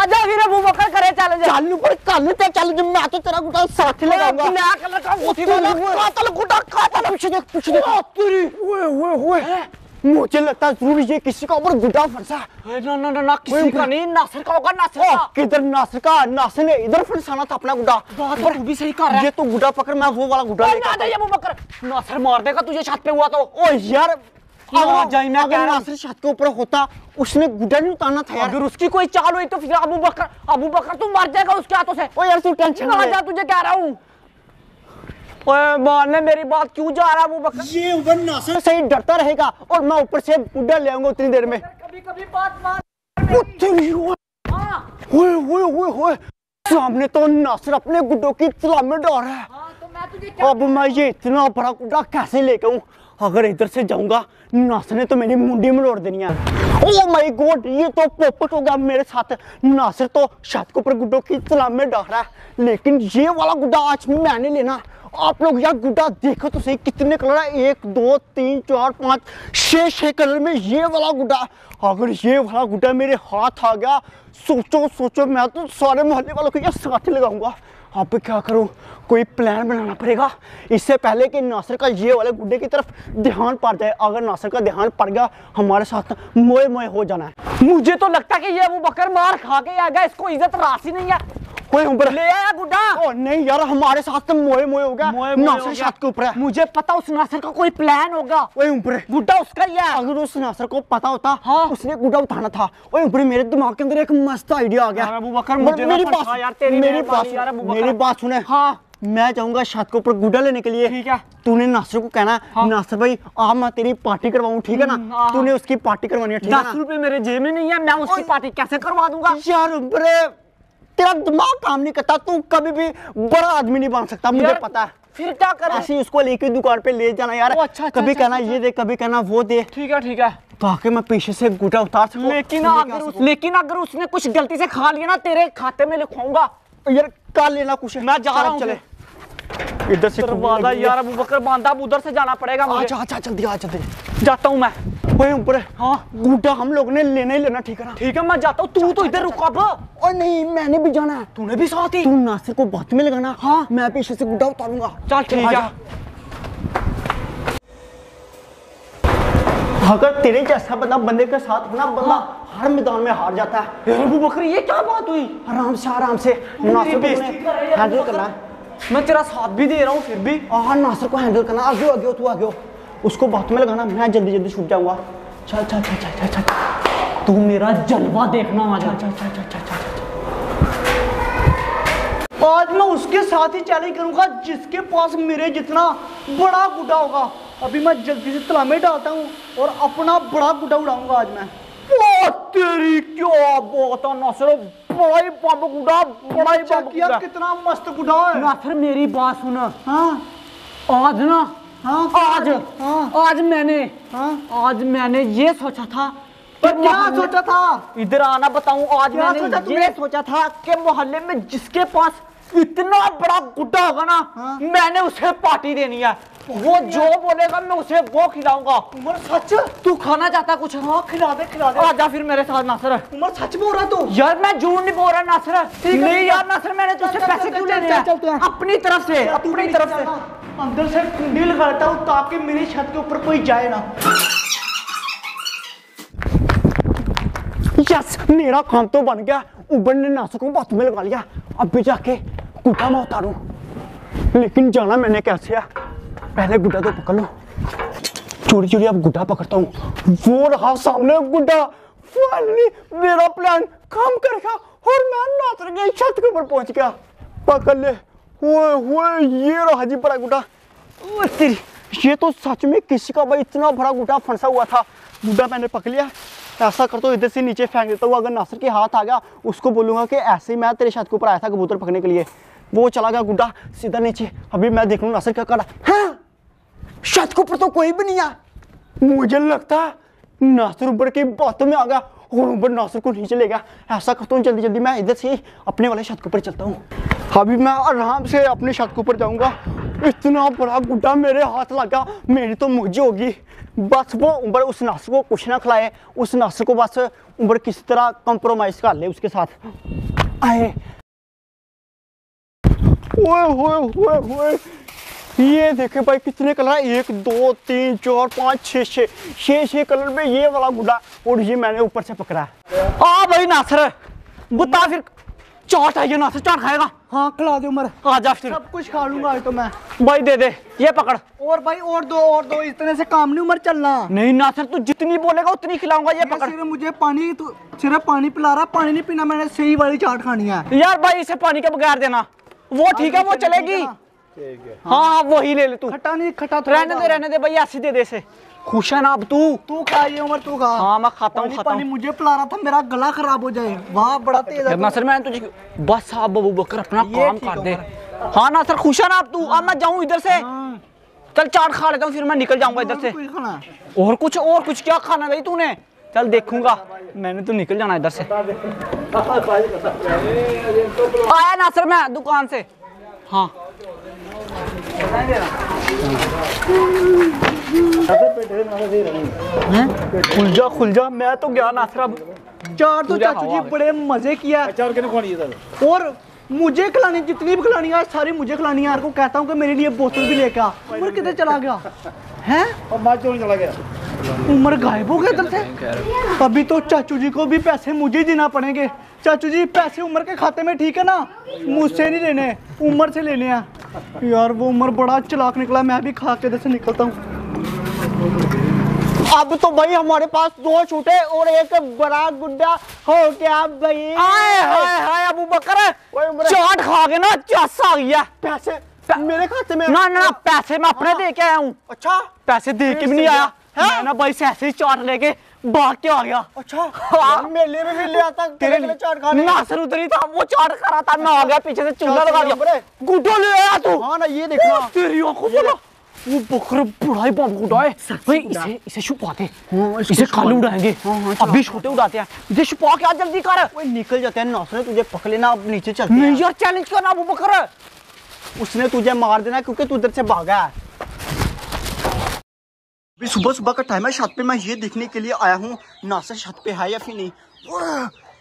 आजा वीर मुँह पकड़ करे चले जा। चालू पर कल ते चालू जब मैं तो तेरा गुटा साथ लगाऊँगा। मैं कल का मोती वाला कातल गुटा कातल पीछे देख पीछे देख हाँ, तेरी ओए ओए ओए। मुझे लगता है ज़रूर ये किसी का ऊपर गुटा फंसा। ना ना ना ना किसी का नहीं नासिर का होगा नासिर का। किधर नासिर का? नासिर ने इधर फंसाना था अपना गुटा। बात तो तू भी सही कर रहा है। ये तो गुटा पकड़ मैं वो वाला गुटा लेकर ना दे ये मुँह पकड़ नासिर मार देगा तुझे छत पे हुआ तो। ओ यार हूँ। नासिर छत के ऊपर होता उसने गुड्डा नहीं उतारना था यार। अगर उसकी कोई चाल हुई तो फिर अबू बकर अबू बकर तू मर जाएगा उसके हाथों से। ओ यार तू टेंशन ना जा ले तुझे कह रहा हूँ। ओए मारने मेरी बात क्यों जा रहा अबू बकर? ये ऊपर नासिर सही डरता रहेगा और मैं ऊपर से गुड्डा ले आऊँगा उतनी देर में। कभी कभी बात मान ओए हाँ। ओए ओए ओए सामने तो नासिर अपने गुड्डों की तला में डाल रहा है। हाँ तो मैं तुझे अब मैं ये इतना बड़ा गुड्डा कैसे लेके आऊँ? अगर इधर से जाऊँगा नासिर ने तो मेरी मुंडी में लौट देनी है ओ माय गॉड ये तो पोपट होगा मेरे साथ। नासिर तो छत के ऊपर गुड्डों की सलाम में डाल रहा है। लेकिन ये वाला गुड्डा आज मैंने लेना। आप लोग यार गुड्डा देखो तो सही, कितने कलर है? एक, दो, तीन, चार, पाँच छः छः कलर में ये वाला गुड्डा। अगर ये वाला गुड्डा मेरे हाथ आ गया, सोचो सोचो, मैं तो सारे मोहल्ले वालों को ये साथ ही लगाऊँगा। अब क्या करूँ? कोई प्लान बनाना पड़ेगा? इससे पहले कि नासर का ये वाले गुड्डे की तरफ़ ध्यान पड़ जाए। अगर नासर का ध्यान पड़ गया, हमारे साथ मोए मोए हो जाना है। मुझे तो लगता है कि ये वो बकर मार खा के आ गया। इसको इज़्ज़त राशि नहीं है। कोई ऊपर ले आया गुड्डा ओ नहीं यार हमारे साथ तो मोए मोए हो गया। मोए मोए हो गया। छत के ऊपर है। मुझे पता उस नासिर का कोई प्लान होगा। ओए ऊपर गुड्डा उसका ही है। अगर उस नासिर को पता होता हाँ। उसने गुड्डा उठाना था ओए ऊपर मेरे दिमाग के अंदर एक मस्त आइडिया आ गया। मेरी बात यार, मेरी बात। मेरी बात सुने। हाँ। मैं जाऊँगा छत के ऊपर गुड्डा लेने के लिए। ठीक है। तूने नासिर को कहना है। नासिर भाई आप मैं तेरी पार्टी करवाऊं ठीक है हम्म, ना हाँ, तूने उसकी पार्टी करवानी है ठीक है दस ना? रुपए मेरे जेब में नहीं है मैं उसकी पार्टी कैसे करवा दूँगा? यार तेरा दिमाग काम नहीं करता तू कभी भी बड़ा आदमी नहीं बन सकता मुझे पता है। फिर क्या करें? ऐसे उसको लेके दुकान पे ले जाना यार। अच्छा, अच्छा, कभी अच्छा, कहना अच्छा, ये दे कभी कहना वो दे। ठीक है ठीक है। ताकि मैं पीछे से गुटा उतार सकूँ? लेकिन अगर उस, लेकिन अगर उसने कुछ गलती से खा लिया ना तेरे खाते में लिखवाऊँगा। यार कल लेना कुछ। मैं जा रहा हूँ। चले। इधर से दरवाज़ा यार अबू बकर बांधा अब उधर से जाना पड़ेगा मुझे। आजा आजा जल्दी आ जल्दी। जाता हूँ मैं। ओए ऊपर हाँ। गुड्डा हम लोग ने लेना ही लेना ठीक है ना? ठीक है मैं जाता हूँ। तू तो इधर रुक अब। और नहीं मैंने भी जाना है। तूने भी साथ ही। तू नासिर को बात में लगाना। हाँ। मैं पीछे से गुड्डा उतारूँगा। चल ठीक है। अगर तेरे जैसा बंदा बंदे के साथ ना बंदा हर मैदान में हार जाता है अबू बकर ये क्या बात हुई? आराम से आराम से। नासिर को है हैंडल करना है। मैं तेरा साथ भी दे रहा हूँ फिर भी। हाँ नासिर को हैंडल करना आगे हो, आगे हो, तू आगे हो। उसको बात में लगाना मैं जल्दी जल्दी छूट जाऊँगा चल चल चल चल चल चल तू मेरा जलवा देखना आ जा चल चल चल चल चल आज मैं उसके साथ ही चैलेंज करूँगा जिसके पास मेरे जितना बड़ा गुड्डा होगा अभी मैं जल्दी से तला में डालता हूँ और अपना बड़ा गुड्डा उड़ाऊँगा आज मैं तेरी क्या बात है नासिर बड़ा ही बम गुड़ा बड़ा ही बम किया कितना मस्त गुड्डा है नासिर मेरी बात सुन हाँ आज ना हाँ आज हाँ। आज मैंने हाँ। आज मैंने ये सोचा था पर क्या सोचा था? इधर आना बताऊँ आज मैंने सोचा ये सोचा था कि मोहल्ले में जिसके पास इतना बड़ा गुड्डा होगा ना हाँ। मैंने उसे पार्टी देनी है। वो जो बोलेगा मैं उसे वो खिलाऊँगा। उमर सच? तू खाना चाहता कुछ? हाँ खिला दे खिला दे। आजा फिर मेरे साथ नासर। उमर सच बोल रहा तू? यार मैं झूठ नहीं बोल रहा नासर। नहीं यार। नासर मैंने तुझसे पैसे क्यों लेने। अपनी तरफ़ से अपनी तरफ़ से। अंदर से कुंडी लगाता हूँ ताकि मेरी छत के ऊपर कोई जाए ना। यस, मेरा काम तो बन गया। उबड़ ने नासों को बात में लगा लिया। अब भी जाके गुड्डा मैं उतारूं। लेकिन जाना मैंने कैसे है? पहले गुड्डा तो पकड़ लो। चोरी चोरी अब गुड्डा पकड़ता हूँ। वो रहा सामने गुड्डा। फाइनली मेरा प्लान काम कर गया और मैं नातर गई छत के ऊपर पहुँच गया। पकड़ ले। ओए ये रहा बड़ा गुड्डा। ओए तेरी, ये तो सच में किसी का भाई इतना बड़ा गुड्डा फंसा हुआ था? गुड्डा मैंने पकड़ लिया। ऐसा कर तो इधर से नीचे फेंक देता हूँ। अगर नासिर के हाथ आ गया, उसको बोलूँगा कि ऐसे ही मैं तेरे छत के ऊपर आया था कबूतर पकड़ने के लिए। वो चला गया गुड्डा सीधा नीचे। अभी मैं देख लूँ नासिर क्या करा हाँ छत के ऊपर तो कोई भी नहीं आया। मुझे लगता है नासिर ऊपर की बातों में आ गया और ऊपर नासिर को नीचे ले गया। ऐसा करता हूँ जल्दी जल्दी मैं इधर से अपने वाले छत के ऊपर चलता हूँ। अभी मैं आराम से अपने छत के ऊपर जाऊँगा। इतना बड़ा गुड्डा मेरे हाथ लगा। मेरी तो मुझे होगी। बस वो उम्र उस नस को कुछ ना खिलाए। उस नस को बस उम्र किसी तरह कंप्रोमाइज कर ले उसके साथ। आए। ओए होए होए होए ये देखे भाई कितने कलर है। एक, दो, तीन, चार, पाँच, छः छः। छः छः कलर में ये वाला गुड्डा और ये मैंने ऊपर से पकड़ा है। आ भाई नासर बुता फिर। चाट आइए नासर चाट खाएगा। हाँ खिला दे उमर। आ जा फिर। सब कुछ खा लूँगा आज तो मैं। भाई दे दे ये पकड़। और भाई और दो और दो इतने से काम नहीं उमर चलना। नहीं ना सर तू जितनी बोलेगा उतनी खिलाऊँगा ये ये पकड़। सिर्फ़ मुझे पानी तू सिर्फ़ पानी पिला रहा पानी नहीं पीना मैंने सही वाली चाट खानी है। यार भाई इसे पानी के बगैर देना। वो ठीक है वो चलेगी। हाँ। हाँ वही ले ले तू। खट्टा नहीं खट्टा रहने दे रहने दे भाई ऐसी दे दे इसे। खुश है ना अब तू। तू खा ये उमर तू खा। हाँ मैं खाता हूँ पानी खाता हूँ। मुझे पिला रहा था मेरा गला खराब हो जाए। वाह बड़ा तेज है यार नासर मैं तुझे बस आप बबू बकर अपना काम कर दे। हाँ नासर खुश है ना अब तू। अब मैं जाऊँ इधर से। हाँ, चल चाट खा लेता हूँ फिर मैं निकल जाऊँगा इधर से। है। और कुछ और कुछ क्या खाना भाई तूने? चल देखूँगा। मैंने तो निकल जाना इधर से। आया नासर मैं दुकान से। हाँ। खुल जा खुल जा मैं तो चार तो चाचू जी बड़े मज़े किया कितने और मुझे खिलानी जितनी भी खिलानी है सारी मुझे खिलानी है। यार को कहता हूँ कि मेरे लिए बोतल भी लेके आ। उमर किधर चला गया? हैं? चला गया। उमर गायब हो गया इधर से? अभी तो चाचू जी को भी पैसे मुझे देना पड़ेंगे। चाचू जी पैसे उमर के खाते में ठीक है ना? मुझसे नहीं लेने उमर से लेने हैं। यार वो उमर बड़ा चलाक निकला मैं भी खा के इधर से निकलता हूँ। अब तो भाई हमारे पास दो छूटे और एक बड़ा गुड्डा हो गया भाई। आए हाय हाय अबू बकर। चाट खा के ना चस आ गया पैसे मेरे खाते में ना ना पैसे मैं अपने दे के आया हूँ। अच्छा। पैसे दे के भी नहीं आया। मैं ना भाई से ऐसे ही चाट लेके भाग के आ गया? अच्छा। मेले में भी ले आता तेरे लिए चाट खाने नासर उधर ही था वो चाट खा रहा था। मैं आ गया पीछे से चूल्हा लगा दिया। गुड्डो ले आया तू। हाँ ना ये देखना। तेरी आँखों ना वो बकरा ही बम गुड्डा है भाई इसे इसे छुपाते इसे कल उड़ाएँगे अभी छोटे उड़ाते हैं इसे छुपा के आ जल्दी कर ओए निकल जाते हैं नासर तुझे पकड़ लेना अब नीचे चलते नहीं यार चैलेंज करना अबू बकर उसने तुझे मार देना क्योंकि तू उधर से भागा है अभी सुबह सुबह का टाइम है छत पे मैं ये देखने के लिए आया हूँ नासर छत पे है या फिर नहीं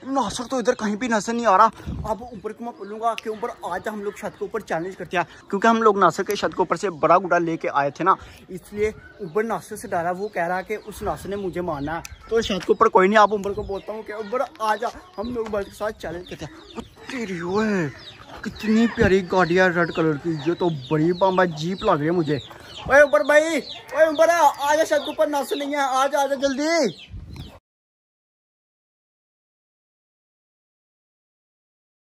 नासर तो इधर कहीं भी नज़र नहीं आ रहा। अब ऊपर को मैं बोलूँगा कि ऊपर आज हम लोग छत के ऊपर चैलेंज करते हैं, क्योंकि हम लोग नासर के छत के ऊपर से बड़ा गुड़ा लेके आए थे ना, इसलिए ऊपर नासर से डरा वो कह रहा है कि उस नासर ने मुझे मारना है। तो छत के ऊपर कोई नहीं आप ऊपर को बोलता हूँ कि ऊपर आ जा हम लोग के साथ चैलेंज करते हैं। कितनी प्यारी गाड़ी है रेड कलर की, ये तो बड़ी बम्बा जीप लग रही है मुझे। ओए ऊपर भाई, ओए ऊपर आ आजा छत के ऊपर नासर नहीं है आजा आजा जल्दी।